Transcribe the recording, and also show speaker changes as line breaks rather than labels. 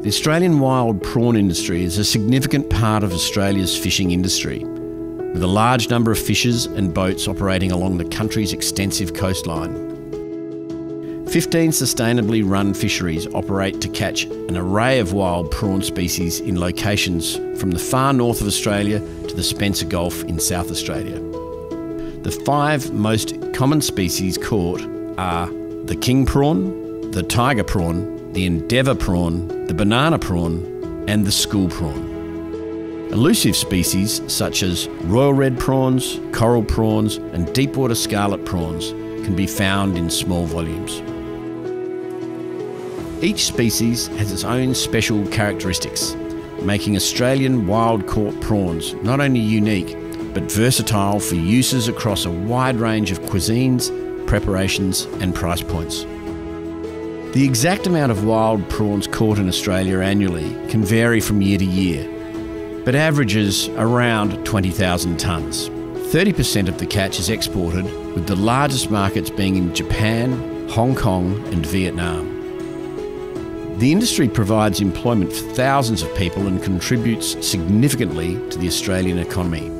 The Australian wild prawn industry is a significant part of Australia's fishing industry, with a large number of fishers and boats operating along the country's extensive coastline. 15 sustainably run fisheries operate to catch an array of wild prawn species in locations from the far north of Australia to the Spencer Gulf in South Australia. The five most common species caught are the king prawn, the tiger prawn, the endeavour prawn, the banana prawn, and the school prawn. Elusive species such as royal red prawns, coral prawns, and deepwater scarlet prawns can be found in small volumes. Each species has its own special characteristics, making Australian wild caught prawns not only unique, but versatile for uses across a wide range of cuisines, preparations, and price points. The exact amount of wild prawns caught in Australia annually can vary from year to year, but averages around 20,000 tonnes. 30% of the catch is exported, with the largest markets being in Japan, Hong Kong, and Vietnam. The industry provides employment for thousands of people and contributes significantly to the Australian economy.